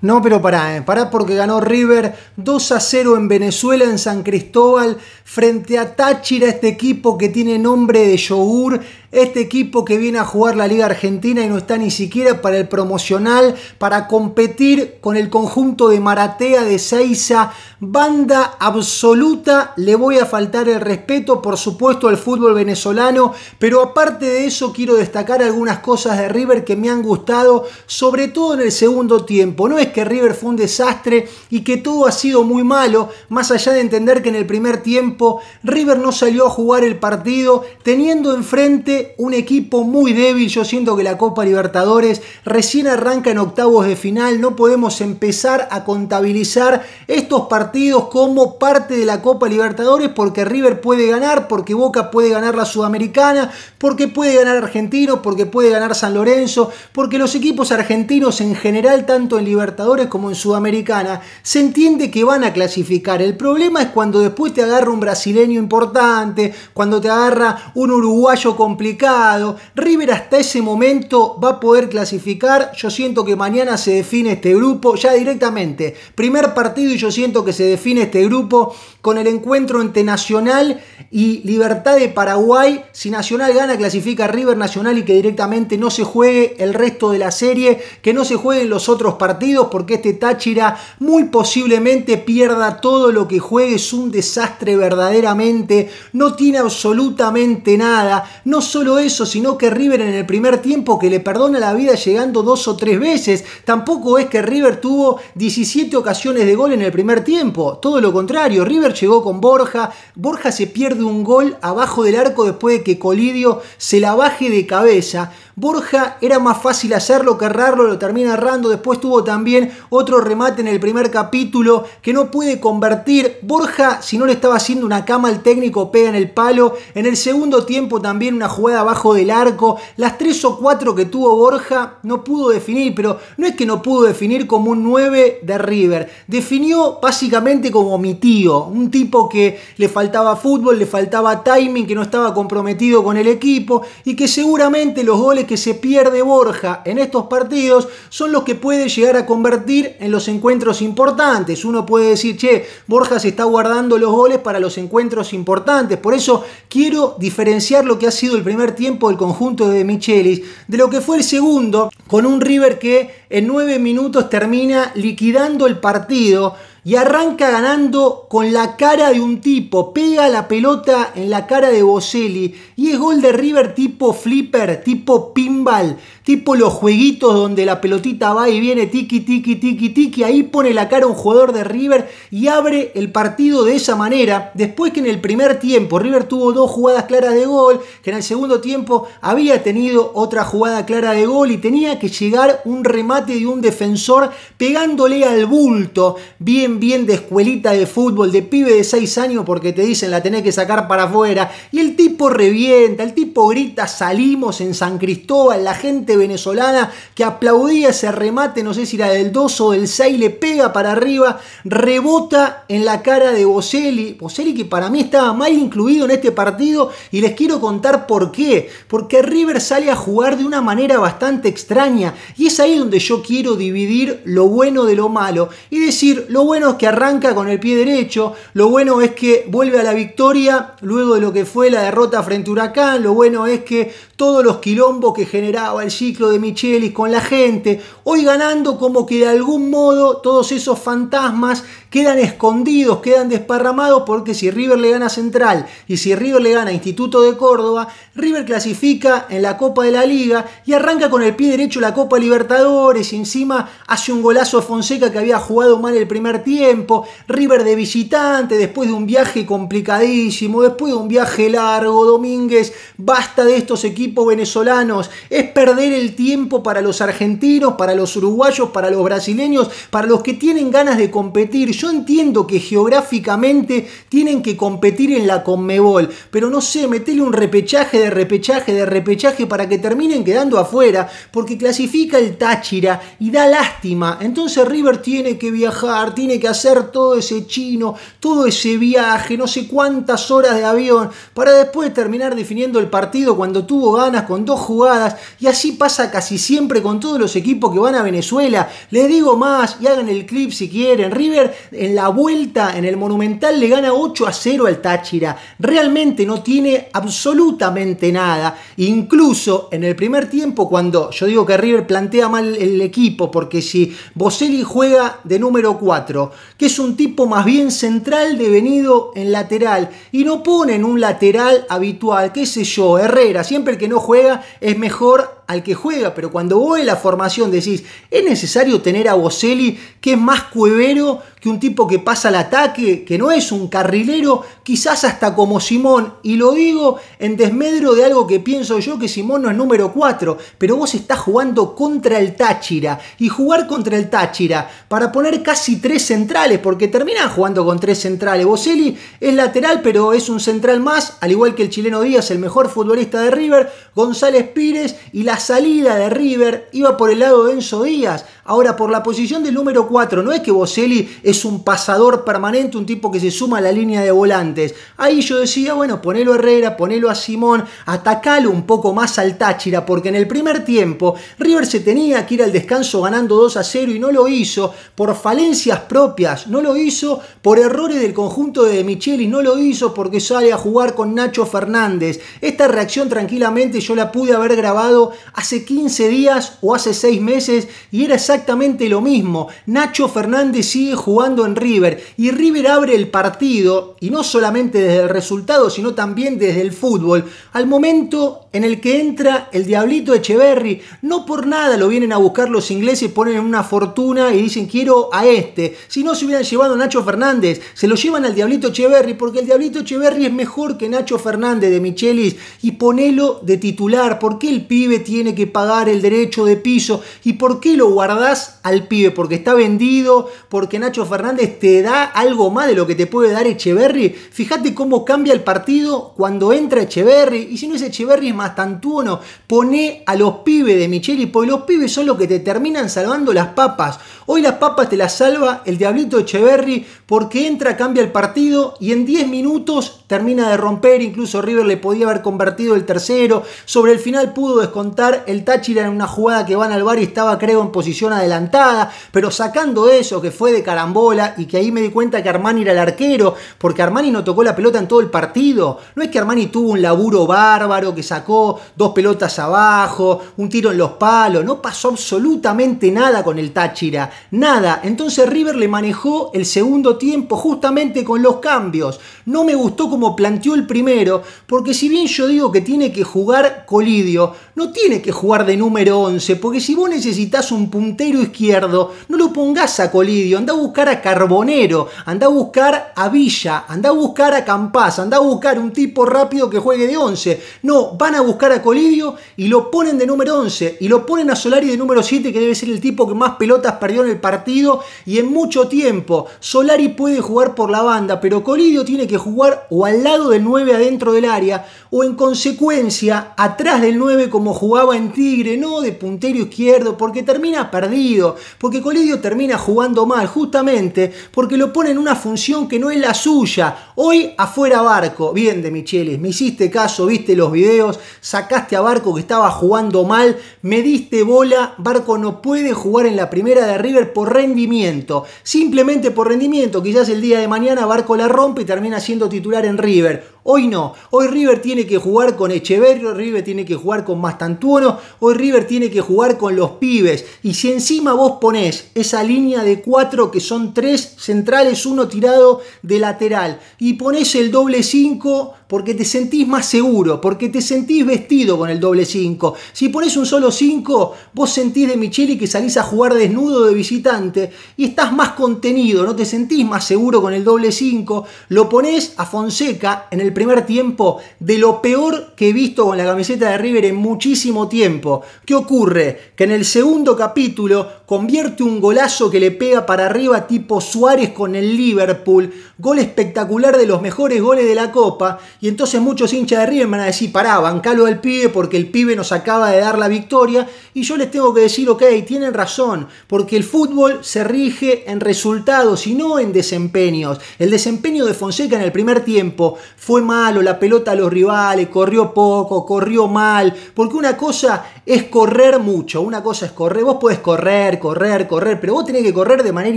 No, pero pará, eh. pará porque ganó River 2 a 0 en Venezuela, en San Cristóbal, frente a Táchira, este equipo que tiene nombre de yogur, este equipo que viene a jugar la Liga Argentina y no está ni siquiera para el promocional, para competir con el conjunto de Maratea de Seiza, banda absoluta, le voy a faltar el respeto, por supuesto, al fútbol venezolano, pero aparte de eso quiero destacar algunas cosas de River que me han gustado, sobre todo en el segundo tiempo. No es que River fue un desastre y que todo ha sido muy malo, más allá de entender que en el primer tiempo River no salió a jugar el partido teniendo enfrente un equipo muy débil. Yo siento que la Copa Libertadores recién arranca en octavos de final, no podemos empezar a contabilizar estos partidos como parte de la Copa Libertadores porque River puede ganar, porque Boca puede ganar la Sudamericana, porque puede ganar Argentino, porque puede ganar San Lorenzo, porque los equipos argentinos en general, tanto en Libertadores como en Sudamericana, se entiende que van a clasificar. El problema es cuando después te agarra un brasileño importante, cuando te agarra un uruguayo complicado. River hasta ese momento va a poder clasificar. Yo siento que mañana se define este grupo ya directamente. Primer partido y yo siento que se define este grupo con el encuentro entre Nacional y Libertad de Paraguay. Si Nacional gana, clasifica River Nacional y que directamente no se juegue el resto de la serie, que no se jueguen los otros partidos porque este Táchira muy posiblemente pierda todo lo que juegue, es un desastre verdaderamente, no tiene absolutamente nada, no solo eso, sino que River en el primer tiempo que le perdona la vida llegando dos o tres veces, tampoco es que River tuvo 17 ocasiones de gol en el primer tiempo, todo lo contrario, River llegó con Borja, Borja se pierde un gol abajo del arco después de que Colidio se la baje de cabeza, Borja era más fácil hacerlo que errarlo, lo termina errando. Después tuvo también otro remate en el primer capítulo que no puede convertir. Borja, si no le estaba haciendo una cama al técnico, pega en el palo. En el segundo tiempo también una jugada abajo del arco. Las tres o cuatro que tuvo Borja no pudo definir, pero no es que no pudo definir como un 9 de River. Definió básicamente como mi tío, un tipo que le faltaba fútbol, le faltaba timing, que no estaba comprometido con el equipo y que seguramente los goles que se pierde Borja en estos partidos son los que puede llegar a convertir en los encuentros importantes. Uno puede decir, che, Borja se está guardando los goles para los encuentros importantes. Por eso quiero diferenciar lo que ha sido el primer tiempo del conjunto de Michelis de lo que fue el segundo, con un River que en nueve minutos termina liquidando el partido y arranca ganando con la cara de un tipo, pega la pelota en la cara de Boselli y es gol de River tipo flipper, tipo pinball, tipo los jueguitos donde la pelotita va y viene tiki tiki tiki tiki, ahí pone la cara un jugador de River y abre el partido de esa manera, después que en el primer tiempo River tuvo dos jugadas claras de gol, que en el segundo tiempo había tenido otra jugada clara de gol y tenía que llegar un remate de un defensor pegándole al bulto, bien bien de escuelita de fútbol, de pibe de 6 años porque te dicen la tenés que sacar para afuera. Y el tipo revienta, el tipo grita, salimos en San Cristóbal, la gente venezolana que aplaudía ese remate, no sé si era del 2 o del 6, le pega para arriba, rebota en la cara de Boselli. Boselli que para mí estaba mal incluido en este partido y les quiero contar por qué. Porque River sale a jugar de una manera bastante extraña y es ahí donde yo quiero dividir lo bueno de lo malo y decir lo bueno es que arranca con el pie derecho, lo bueno es que vuelve a la victoria luego de lo que fue la derrota frente a Huracán, lo bueno es que todos los quilombos que generaba el ciclo de Michelis con la gente, hoy ganando como que de algún modo todos esos fantasmas quedan escondidos, quedan desparramados porque si River le gana Central y si River le gana Instituto de Córdoba, River clasifica en la Copa de la Liga y arranca con el pie derecho la Copa Libertadores y encima hace un golazo a Fonseca que había jugado mal el primer tiempo, River de visitante después de un viaje complicadísimo, después de un viaje largo, Domínguez, basta de estos equipos venezolanos, es perder el tiempo para los argentinos, para los uruguayos, para los brasileños, para los que tienen ganas de competir yo entiendo que geográficamente tienen que competir en la Conmebol, pero no sé, metele un repechaje de repechaje de repechaje para que terminen quedando afuera, porque clasifica el Táchira y da lástima. Entonces River tiene que viajar, tiene que hacer todo ese chino, todo ese viaje, no sé cuántas horas de avión, para después terminar definiendo el partido cuando tuvo con dos jugadas, y así pasa casi siempre con todos los equipos que van a Venezuela. Les digo más, y hagan el clip si quieren. River en la vuelta, en el Monumental, le gana 8 a 0 al Táchira. Realmente no tiene absolutamente nada. Incluso en el primer tiempo, cuando yo digo que River plantea mal el equipo, porque si Boselli juega de número 4, que es un tipo más bien central devenido en lateral, y no ponen un lateral habitual, qué sé yo, Herrera, siempre el no juega es mejor al que juega, pero cuando vos en la formación decís, es necesario tener a Boselli, que es más cuevero que un tipo que pasa al ataque, que no es un carrilero, quizás hasta como Simón, y lo digo en desmedro de algo que pienso yo, que Simón no es número 4, pero vos estás jugando contra el Táchira, y jugar contra el Táchira para poner casi tres centrales, porque terminan jugando con tres centrales. Boselli es lateral, pero es un central más, al igual que el chileno Díaz, el mejor futbolista de River, González Pires y la salida de River iba por el lado de Enzo Díaz. Ahora, por la posición del número 4, no es que Boselli es un pasador permanente, un tipo que se suma a la línea de volantes. Ahí yo decía, bueno, ponelo a Herrera, ponelo a Simón, atacalo un poco más al Táchira, porque en el primer tiempo River se tenía que ir al descanso ganando 2 a 0 y no lo hizo por falencias propias, no lo hizo por errores del conjunto de Micheli, no lo hizo porque sale a jugar con Nacho Fernández. Esta reacción tranquilamente yo la pude haber grabado hace 15 días o hace 6 meses y era exactamente lo mismo. Nacho Fernández sigue jugando en River y River abre el partido y no solamente desde el resultado sino también desde el fútbol al momento en el que entra el Diablito Echeverry. No por nada lo vienen a buscar los ingleses, ponen una fortuna y dicen quiero a este. Si no se hubieran llevado a Nacho Fernández, se lo llevan al Diablito Echeverry porque el Diablito Echeverry es mejor que Nacho Fernández de Michelis y ponelo de titular. porque el pibe tiene que pagar el derecho de piso? ¿Y por qué lo guardás al pibe? ¿Porque está vendido? ¿Porque Nacho Fernández te da algo más de lo que te puede dar Echeverry? Fíjate cómo cambia el partido cuando entra Echeverry. Y si no es Echeverry es más tantuono. Pone a los pibes de Micheli, porque los pibes son los que te terminan salvando las papas. Hoy las papas te las salva el Diablito Echeverry porque entra, cambia el partido y en 10 minutos termina de romper. Incluso River le podía haber convertido el tercero. Sobre el final pudo descontar el Táchira en una jugada que van al bar y estaba, creo, en posición adelantada. Pero sacando eso, que fue de carambola y que ahí me di cuenta que Armani era el arquero, porque Armani no tocó la pelota en todo el partido. No es que Armani tuvo un laburo bárbaro, que sacó dos pelotas abajo, un tiro en los palos. No pasó absolutamente nada con el Táchira. Nada. Entonces River le manejó el segundo tiempo justamente con los cambios. No me gustó como planteó el primero, porque si bien yo digo que tiene que jugar Colidio, no tiene que jugar de número 11, porque si vos necesitas un puntero izquierdo, no lo pongas a Colidio, anda a buscar a Carbonero, anda a buscar a Villa, anda a buscar a Campas, anda a buscar un tipo rápido que juegue de 11. No, van a buscar a Colidio y lo ponen de número 11 y lo ponen a Solari de número 7, que debe ser el tipo que más pelotas perdió en el partido y en mucho tiempo. Solari puede jugar por la banda, pero Colidio tiene que jugar o al lado del 9 adentro del área o en consecuencia atrás del 9 como jugaba en Tigre, no de puntero izquierdo, porque termina perdido, porque Colidio termina jugando mal, justamente porque lo pone en una función que no es la suya. Hoy afuera Barco, bien de Michelis, me hiciste caso, viste los videos, sacaste a Barco que estaba jugando mal, me diste bola, Barco no puede jugar en la primera de River por rendimiento, simplemente por rendimiento, quizás el día de mañana Barco la rompe y termina siendo titular en River. Hoy no. Hoy River tiene que jugar con Echeverrio, River tiene que jugar con Mastantuono, hoy River tiene que jugar con los pibes. Y si encima vos ponés esa línea de cuatro que son tres centrales, uno tirado de lateral, y ponés el doble 5 porque te sentís más seguro, porque te sentís vestido con el doble 5. Si pones un solo 5, vos sentís de Micheli que salís a jugar desnudo de visitante y estás más contenido, no te sentís más seguro con el doble 5. Lo pones a Fonseca en el primer tiempo de lo peor que he visto con la camiseta de River en muchísimo tiempo. ¿Qué ocurre? Que en el segundo capítulo convierte un golazo que le pega para arriba tipo Suárez con el Liverpool, gol espectacular de los mejores goles de la Copa, y entonces muchos hinchas de River van a decir, pará, bancalo al pibe porque el pibe nos acaba de dar la victoria, y yo les tengo que decir, ok, tienen razón, porque el fútbol se rige en resultados y no en desempeños. El desempeño de Fonseca en el primer tiempo fue fue malo la pelota a los rivales, corrió poco, corrió mal, porque una cosa es correr mucho, una cosa es correr, vos podés correr, correr, correr, pero vos tenés que correr de manera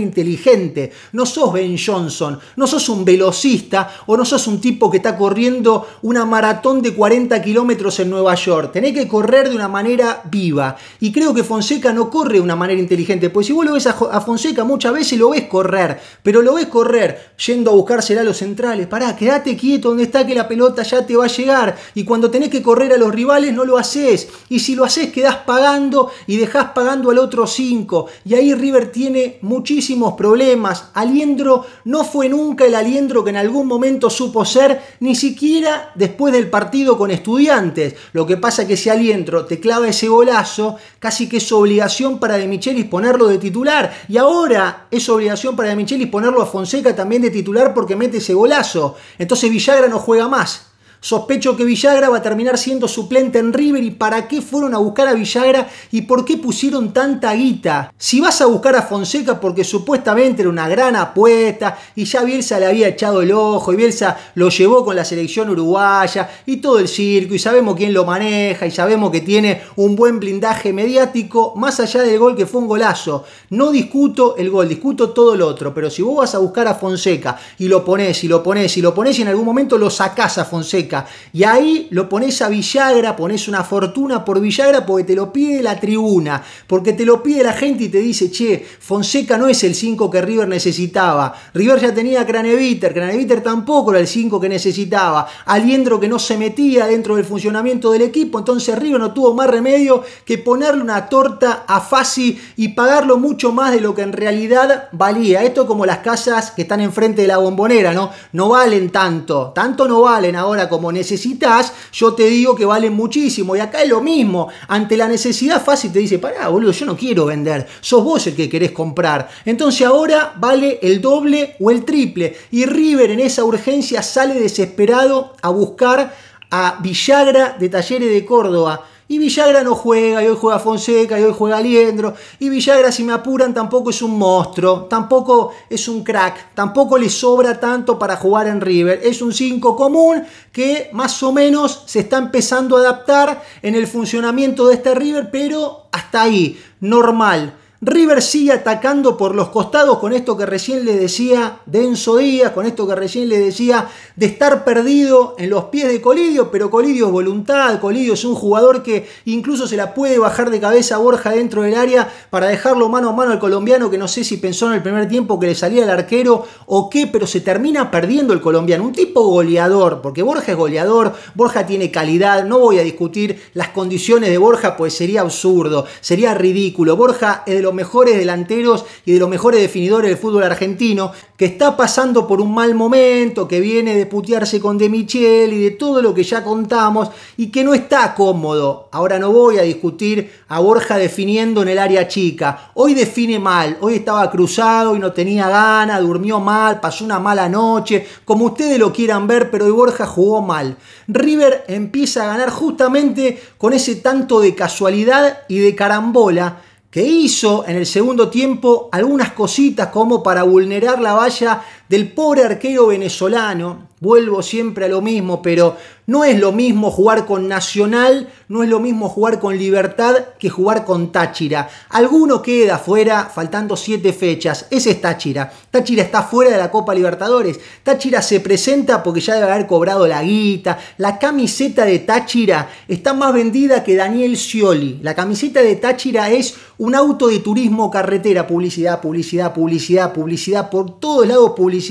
inteligente, no sos Ben Johnson, no sos un velocista o no sos un tipo que está corriendo una maratón de 40 kilómetros en Nueva York, tenés que correr de una manera viva. Y creo que Fonseca no corre de una manera inteligente, pues si vos lo ves a Fonseca muchas veces lo ves correr, pero lo ves correr yendo a buscársela a los centrales, pará, quédate quieto donde que la pelota ya te va a llegar y cuando tenés que correr a los rivales no lo haces y si lo haces quedás pagando y dejás pagando al otro 5. Y ahí River tiene muchísimos problemas. Aliendro no fue nunca el Aliendro que en algún momento supo ser, ni siquiera después del partido con estudiantes. Lo que pasa es que si Aliendro te clava ese golazo, casi que es obligación para De Michelis ponerlo de titular. Y ahora es obligación para De Michelis ponerlo a Fonseca también de titular porque mete ese golazo. Entonces Villagra no juega más. Sospecho que Villagra va a terminar siendo suplente en River y para qué fueron a buscar a Villagra y por qué pusieron tanta guita. Si vas a buscar a Fonseca porque supuestamente era una gran apuesta y ya Bielsa le había echado el ojo y Bielsa lo llevó con la selección uruguaya y todo el circo y sabemos quién lo maneja y sabemos que tiene un buen blindaje mediático, más allá del gol que fue un golazo. No discuto el gol, discuto todo lo otro, pero si vos vas a buscar a Fonseca y lo pones y lo pones y lo pones y en algún momento lo sacás a Fonseca, y ahí lo pones a Villagra, pones una fortuna por Villagra porque te lo pide la tribuna, porque te lo pide la gente y te dice, che, Fonseca no es el 5 que River necesitaba. River ya tenía a Craneviter, Craneviter tampoco era el 5 que necesitaba. Aliendro que no se metía dentro del funcionamiento del equipo, entonces River no tuvo más remedio que ponerle una torta a Fasi y pagarlo mucho más de lo que en realidad valía. Esto como las casas que están enfrente de la bombonera, ¿no? No valen tanto, tanto no valen ahora como necesitas, yo te digo que valen muchísimo. Y acá es lo mismo. Ante la necesidad fácil te dice, pará, boludo, yo no quiero vender. Sos vos el que querés comprar. Entonces ahora vale el doble o el triple. Y River en esa urgencia sale desesperado a buscar a Villagra de Talleres de Córdoba y Villagra no juega, y hoy juega Fonseca, y hoy juega Liendro. Y Villagra, si me apuran, tampoco es un monstruo, tampoco es un crack, tampoco le sobra tanto para jugar en River. Es un 5 común que más o menos se está empezando a adaptar en el funcionamiento de este River, pero hasta ahí, normal. River sigue atacando por los costados con esto que recién le decía Denso Díaz, con esto que recién le decía de estar perdido en los pies de Colidio, pero Colidio es voluntad, Colidio es un jugador que incluso se la puede bajar de cabeza a Borja dentro del área para dejarlo mano a mano al colombiano que no sé si pensó en el primer tiempo que le salía el arquero o qué, pero se termina perdiendo el colombiano, un tipo goleador, porque Borja es goleador, Borja tiene calidad, no voy a discutir las condiciones de Borja, pues sería absurdo, sería ridículo, Borja es de lo mejores delanteros y de los mejores definidores del fútbol argentino, que está pasando por un mal momento, que viene de putearse con De Michel y de todo lo que ya contamos y que no está cómodo. Ahora no voy a discutir a Borja definiendo en el área chica. Hoy define mal, hoy estaba cruzado y no tenía gana, durmió mal, pasó una mala noche, como ustedes lo quieran ver, pero hoy Borja jugó mal. River empieza a ganar justamente con ese tanto de casualidad y de carambola que hizo en el segundo tiempo algunas cositas como para vulnerar la valla del pobre arquero venezolano. Vuelvo siempre a lo mismo, pero no es lo mismo jugar con Nacional, no es lo mismo jugar con Libertad que jugar con Táchira. Alguno queda fuera faltando siete fechas. Ese es Táchira. Táchira está fuera de la Copa Libertadores. Táchira se presenta porque ya debe haber cobrado la guita. La camiseta de Táchira está más vendida que Daniel Scioli. La camiseta de Táchira es un auto de turismo carretera. Publicidad, publicidad, publicidad, publicidad. Por todos lados publicidad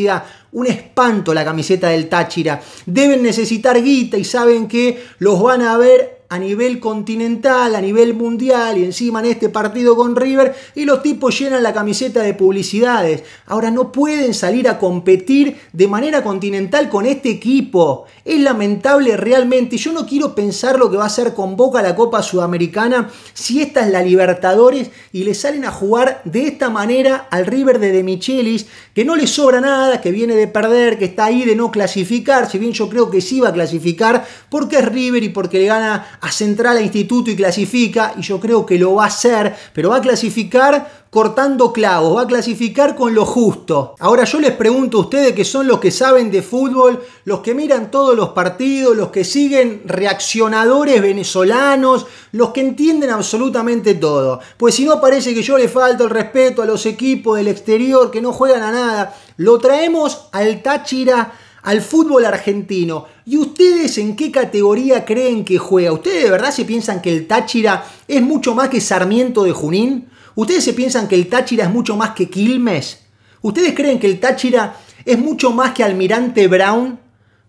un espanto la camiseta del Táchira. Deben necesitar guita y saben que los van a ver a nivel continental, a nivel mundial y encima en este partido con River y los tipos llenan la camiseta de publicidades. Ahora no pueden salir a competir de manera continental con este equipo. Es lamentable realmente. Yo no quiero pensar lo que va a hacer con Boca la Copa Sudamericana si esta es la Libertadores y le salen a jugar de esta manera al River de De Michelis, que no le sobra nada, que viene de perder, que está ahí de no clasificar, si bien yo creo que sí va a clasificar porque es River y porque le gana a Central, a Instituto y clasifica, y yo creo que lo va a hacer, pero va a clasificar cortando clavos, va a clasificar con lo justo. Ahora yo les pregunto a ustedes que son los que saben de fútbol, los que miran todos los partidos, los que siguen reaccionadores venezolanos, los que entienden absolutamente todo. Pues si no parece que yo le falto el respeto a los equipos del exterior que no juegan a nada, lo traemos al Táchira al fútbol argentino. ¿Y ustedes en qué categoría creen que juega? ¿Ustedes de verdad se piensan que el Táchira es mucho más que Sarmiento de Junín? ¿Ustedes se piensan que el Táchira es mucho más que Quilmes? ¿Ustedes creen que el Táchira es mucho más que Almirante Brown?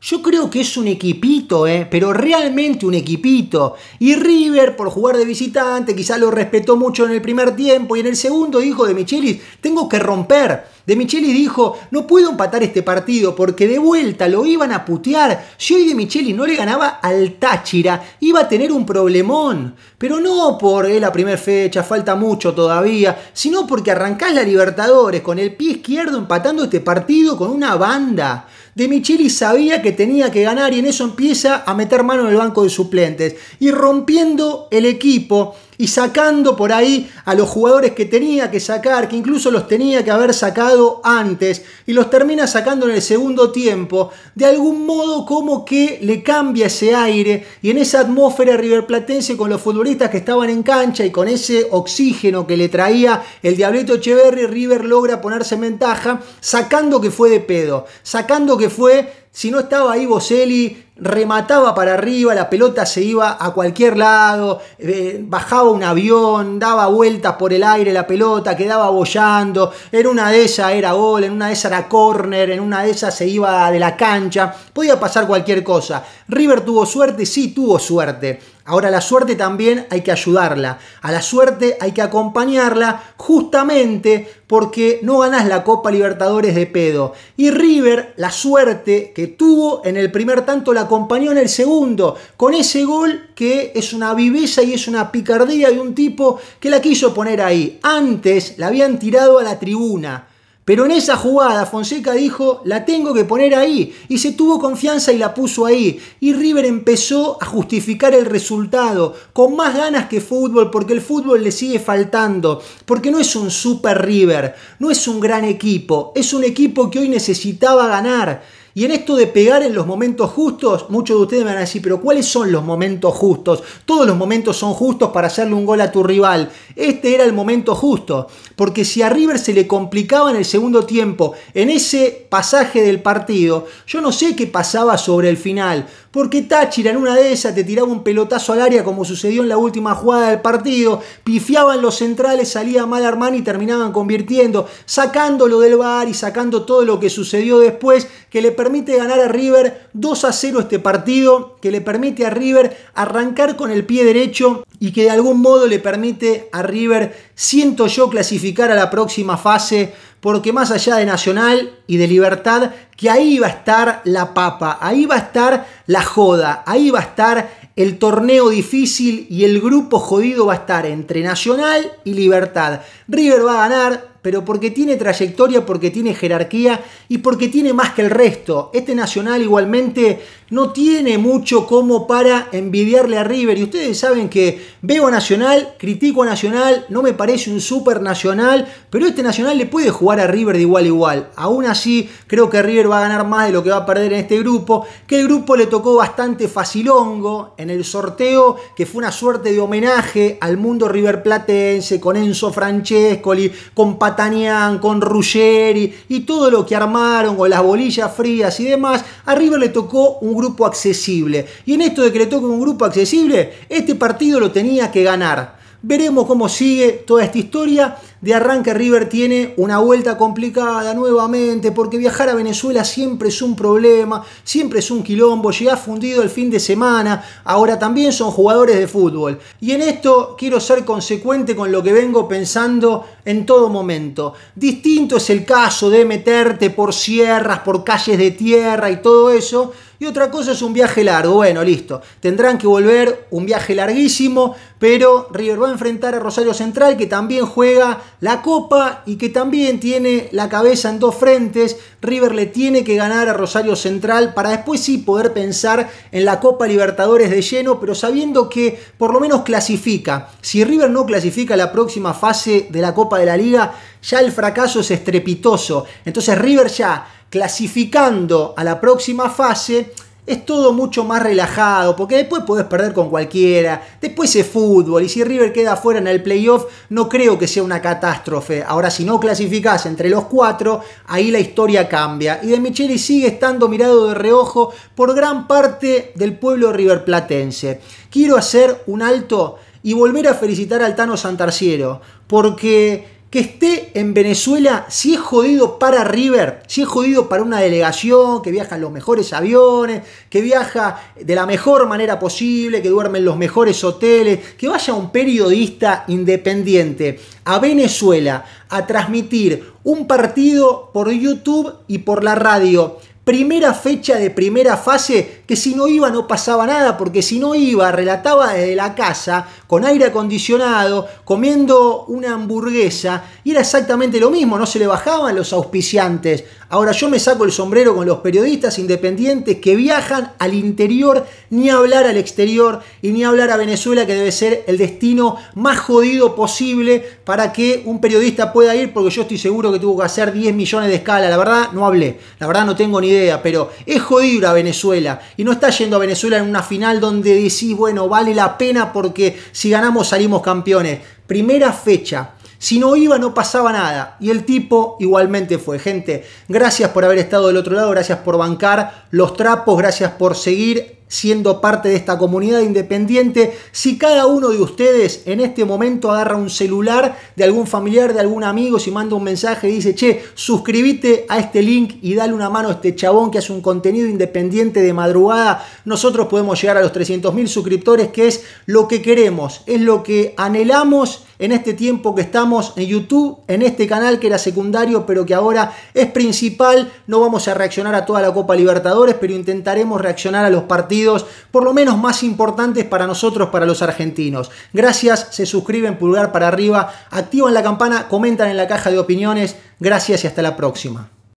Yo creo que es un equipito, ¿eh? pero realmente un equipito. Y River, por jugar de visitante, quizá lo respetó mucho en el primer tiempo y en el segundo dijo de Michelis, tengo que romper. De Michelis dijo, no puedo empatar este partido porque de vuelta lo iban a putear. Si hoy De Michelis no le ganaba al Táchira, iba a tener un problemón. Pero no por eh, la primera fecha, falta mucho todavía, sino porque arrancás la Libertadores con el pie izquierdo empatando este partido con una banda. De Micheli sabía que tenía que ganar y en eso empieza a meter mano en el banco de suplentes y rompiendo el equipo y sacando por ahí a los jugadores que tenía que sacar, que incluso los tenía que haber sacado antes, y los termina sacando en el segundo tiempo, de algún modo como que le cambia ese aire y en esa atmósfera riverplatense con los futbolistas que estaban en cancha y con ese oxígeno que le traía el Diablito Echeverri, River logra ponerse en ventaja, sacando que fue de pedo, sacando que fue si no estaba ahí Boselli, remataba para arriba, la pelota se iba a cualquier lado, eh, bajaba un avión, daba vueltas por el aire la pelota, quedaba bollando, en una de esas era gol, en una de esas era córner, en una de esas se iba de la cancha, podía pasar cualquier cosa. River tuvo suerte, sí tuvo suerte. Ahora la suerte también hay que ayudarla, a la suerte hay que acompañarla justamente porque no ganas la Copa Libertadores de pedo. Y River, la suerte que tuvo en el primer tanto la acompañó en el segundo, con ese gol que es una viveza y es una picardía de un tipo que la quiso poner ahí. Antes la habían tirado a la tribuna. Pero en esa jugada Fonseca dijo, la tengo que poner ahí. Y se tuvo confianza y la puso ahí. Y River empezó a justificar el resultado con más ganas que fútbol porque el fútbol le sigue faltando. Porque no es un super River, no es un gran equipo, es un equipo que hoy necesitaba ganar. Y en esto de pegar en los momentos justos, muchos de ustedes me van a decir, pero ¿cuáles son los momentos justos? Todos los momentos son justos para hacerle un gol a tu rival. Este era el momento justo, porque si a River se le complicaba en el segundo tiempo, en ese pasaje del partido, yo no sé qué pasaba sobre el final, porque Táchira en una de esas te tiraba un pelotazo al área como sucedió en la última jugada del partido, pifiaban los centrales, salía mal Armani y terminaban convirtiendo, sacándolo del bar y sacando todo lo que sucedió después, que le permite ganar a River 2 a 0 este partido, que le permite a River arrancar con el pie derecho y que de algún modo le permite a River, siento yo, clasificar a la próxima fase, porque más allá de Nacional y de Libertad, que ahí va a estar la papa, ahí va a estar la joda, ahí va a estar el torneo difícil y el grupo jodido va a estar entre Nacional y Libertad. River va a ganar, pero porque tiene trayectoria, porque tiene jerarquía y porque tiene más que el resto. Este Nacional igualmente no tiene mucho como para envidiarle a River. Y ustedes saben que veo a Nacional, critico a Nacional, no me parece un super Nacional, pero este Nacional le puede jugar a River de igual a igual. Aún así, creo que River va a ganar más de lo que va a perder en este grupo, que el grupo le tocó bastante facilongo en el sorteo, que fue una suerte de homenaje al mundo River Platense, con Enzo Francescoli, con Patanian, con Ruggeri y todo lo que armaron con las bolillas frías y demás, a River le tocó un grupo accesible. Y en esto de que le toque un grupo accesible, este partido lo tenía que ganar. Veremos cómo sigue toda esta historia. De arranque River tiene una vuelta complicada nuevamente porque viajar a Venezuela siempre es un problema, siempre es un quilombo, llega fundido el fin de semana, ahora también son jugadores de fútbol. Y en esto quiero ser consecuente con lo que vengo pensando en todo momento. Distinto es el caso de meterte por sierras, por calles de tierra y todo eso y otra cosa es un viaje largo. Bueno, listo. Tendrán que volver un viaje larguísimo, pero River va a enfrentar a Rosario Central, que también juega la Copa y que también tiene la cabeza en dos frentes. River le tiene que ganar a Rosario Central para después sí poder pensar en la Copa Libertadores de lleno, pero sabiendo que por lo menos clasifica. Si River no clasifica la próxima fase de la Copa de la Liga, ya el fracaso es estrepitoso. Entonces River ya clasificando a la próxima fase es todo mucho más relajado, porque después podés perder con cualquiera, después es fútbol, y si River queda fuera en el playoff, no creo que sea una catástrofe. Ahora, si no clasificás entre los cuatro, ahí la historia cambia. Y De Micheli sigue estando mirado de reojo por gran parte del pueblo riverplatense. Quiero hacer un alto y volver a felicitar al Tano Santarciero, porque que esté en Venezuela, si es jodido para River, si es jodido para una delegación que viaja en los mejores aviones, que viaja de la mejor manera posible, que duerme en los mejores hoteles, que vaya un periodista independiente a Venezuela a transmitir un partido por YouTube y por la radio primera fecha de primera fase que si no iba no pasaba nada, porque si no iba relataba desde la casa, con aire acondicionado, comiendo una hamburguesa, y era exactamente lo mismo, no se le bajaban los auspiciantes. Ahora yo me saco el sombrero con los periodistas independientes que viajan al interior, ni hablar al exterior, y ni hablar a Venezuela, que debe ser el destino más jodido posible para que un periodista pueda ir, porque yo estoy seguro que tuvo que hacer 10 millones de escala. La verdad, no hablé, la verdad no tengo ni idea, pero es jodido a Venezuela. Y no está yendo a Venezuela en una final donde decís, bueno, vale la pena porque si ganamos salimos campeones. Primera fecha. Si no iba no pasaba nada. Y el tipo igualmente fue. Gente, gracias por haber estado del otro lado, gracias por bancar los trapos, gracias por seguir siendo parte de esta comunidad independiente, si cada uno de ustedes en este momento agarra un celular de algún familiar, de algún amigo, si manda un mensaje y dice, che, suscríbete a este link y dale una mano a este chabón que hace un contenido independiente de madrugada, nosotros podemos llegar a los 300.000 suscriptores, que es lo que queremos, es lo que anhelamos en este tiempo que estamos en YouTube, en este canal que era secundario, pero que ahora es principal. No vamos a reaccionar a toda la Copa Libertadores, pero intentaremos reaccionar a los partidos, por lo menos más importantes para nosotros, para los argentinos. Gracias, se suscriben, pulgar para arriba, activan la campana, comentan en la caja de opiniones. Gracias y hasta la próxima.